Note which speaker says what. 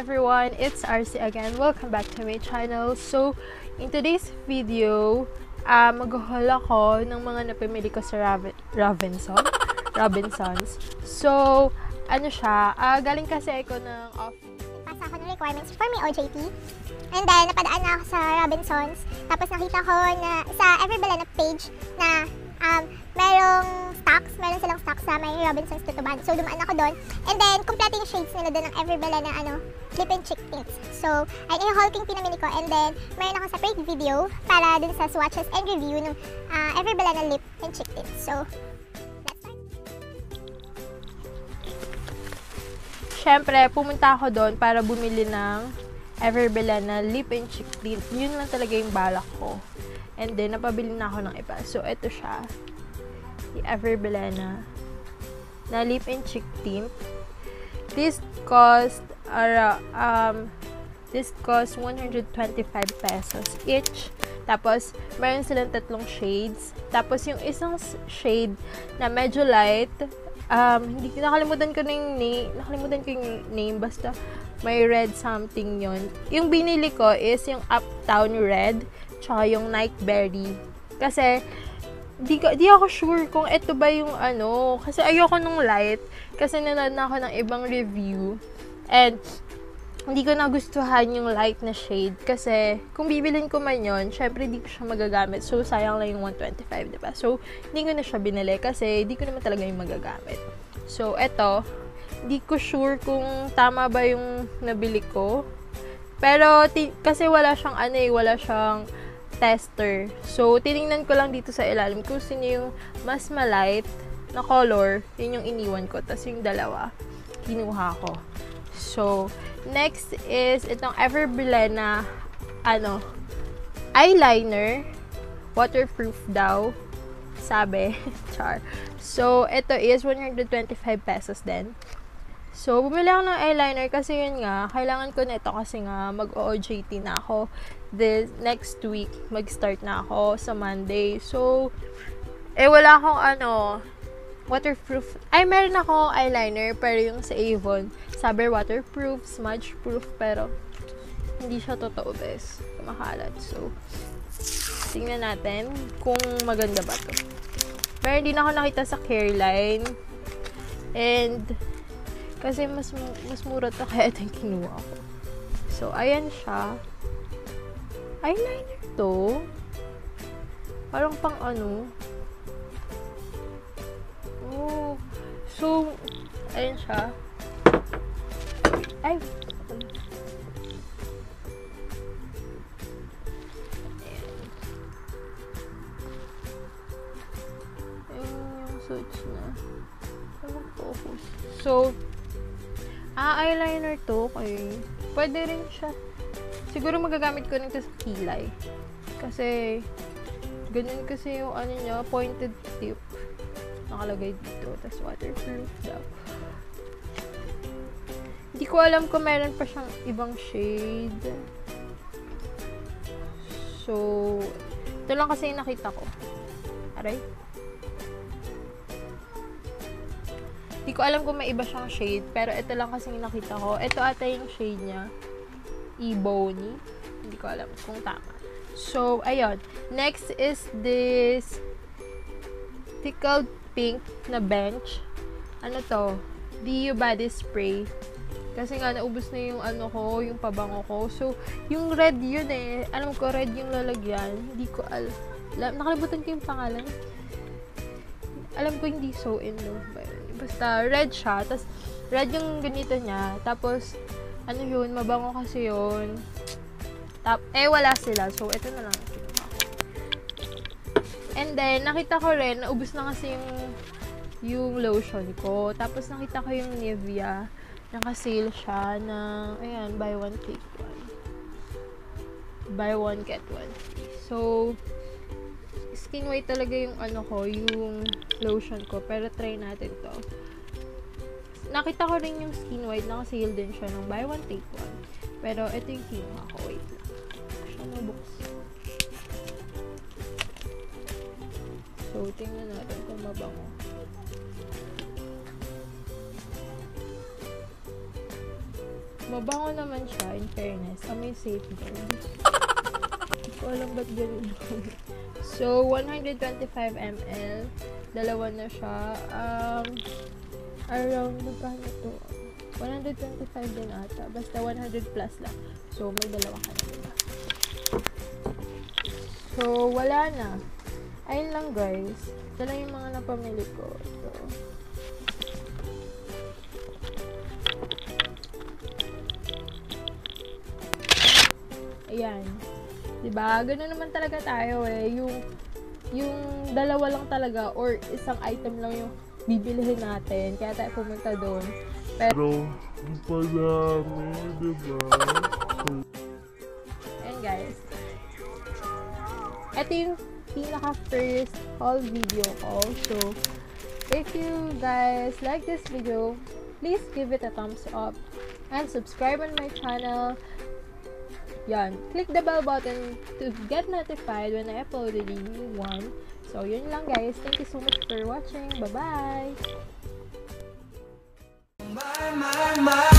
Speaker 1: everyone, it's RC again. Welcome back to my channel. So, in today's video, uh, mag-haul ako ng mga napamili ko sa Raven Robinson. Robinsons. So, ano siya, uh, galing kasi ako ng off
Speaker 2: Pasa ako ng requirements for my OJT. And then, napadaan na ako sa Robinsons. Tapos nakita ko na sa Everbella na page na um, merong stocks, meron silang stocks sa may Robinsons Tutuban. So, dumaan ako doon. And then, kompleto yung shades nila doon ng Everbella na ano, lip and cheek tints. So, ayun yung hulking pinamili ko. And then, meron ako separate video para dun sa swatches and review ng uh, Everbella na lip and cheek tints. So.
Speaker 1: Siyempre, pumunta ako doon para bumili ng Everbella na lip and cheek tint. Yun lang talaga yung balak ko. And then, napabili na ako ng iba. So, ito siya. The Everbella na, lip and cheek tint. This cost, ara, um, this cost 125 pesos each. Tapos, meron silang tatlong shades. Tapos, yung isang shade na medyo light, um, hindi nakalimutan ko na yung name, nakalimutan ko yung name, basta may red something yon Yung binili ko is yung Uptown Red, tsaka yung Nightberry. Kasi, di, di ako sure kung ito ba yung ano, kasi ayoko nung light, kasi nanood na ako ng ibang review, and hindi ko nagustuhan yung light na shade kasi kung bibilin ko man yon syempre di ko siya magagamit. So, sayang lang yung 125, diba? So, hindi ko na siya binili kasi di ko naman talaga yung magagamit. So, eto, di ko sure kung tama ba yung nabili ko. Pero, ti- kasi wala siyang ano eh, wala siyang tester. So, tiningnan ko lang dito sa ilalim kung sino yung mas malight na color, yun yung iniwan ko. Tapos yung dalawa, kinuha ko. So, next is itong Everbella na, ano, eyeliner. Waterproof daw. Sabi. Char. So, ito is 125 pesos din. So, bumili ako ng eyeliner kasi yun nga, kailangan ko nito kasi nga mag-OJT na ako this next week. Mag-start na ako sa Monday. So, eh wala akong ano, waterproof. Ay, meron akong eyeliner pero yung sa Avon, sabi waterproof, smudge proof, pero hindi siya totoo, bes. Kumakalat. So, tingnan natin kung maganda ba to. Pero hindi na ako nakita sa Careline. And, kasi mas mas mura to kaya ito kinuha ko. So, ayan siya. Eyeliner to. Parang pang ano. Oh. So, ayan siya. Ay. Suits na. So, Ah, eyeliner to. Okay. Pwede rin siya. Siguro magagamit ko nito sa kilay. Kasi, ganun kasi yung ano niya, pointed tip. Nakalagay dito. Tapos waterproof daw. Hindi ko alam kung meron pa siyang ibang shade. So, ito lang kasi yung nakita ko. Aray. Hindi ko alam kung may iba siyang shade, pero ito lang kasi yung nakita ko. Ito ata yung shade niya. Ebony. Hindi ko alam kung tama. So, ayun. Next is this tickled pink na bench. Ano to? Dio Body Spray. Kasi nga, naubos na yung ano ko, yung pabango ko. So, yung red yun eh. Alam ko, red yung lalagyan. Hindi ko alam. Nakalimutan ko yung pangalan. Alam ko hindi so in love. Basta red siya. Tapos red yung ganito niya. Tapos ano yun, mabango kasi yun. Tap, eh wala sila. So ito na lang. And then, nakita ko rin, naubos na kasi yung yung lotion ko. Tapos nakita ko yung Nivea. Naka-sale siya na, ayan, buy one, take one. Buy one, get one. So, skin white talaga yung ano ko, yung lotion ko. Pero try natin to. Nakita ko rin yung skin white, naka-sale din siya ng buy one, take one. Pero ito yung kinuha ko. Wait lang. Siya mabuksan. So, tingnan natin kung mabango. Mabango naman siya, in fairness. Amoy safeguard. Hindi ko alam ba't ganun. so, 125 ml. Dalawa na siya. Um, around, magkano to? 125 din ata. Basta 100 plus lang. So, may dalawa ka na, diba? So, wala na. Ayun lang, guys. Ito lang yung mga napamili ko. So, Ayan. 'Di ba? Naman talaga tayo eh. Yung yung dalawa lang talaga or isang item lang yung bibilihin natin. Kaya tayo pumunta doon.
Speaker 3: Pero, ang padami, di ba?
Speaker 1: and guys. Ito yung pinaka first haul video ko. So, if you guys like this video, please give it a thumbs up and subscribe on my channel. Yan. Click the bell button to get notified when I upload a new one. So, yun lang guys. Thank you so much for watching. Bye-bye!
Speaker 4: My, my, my.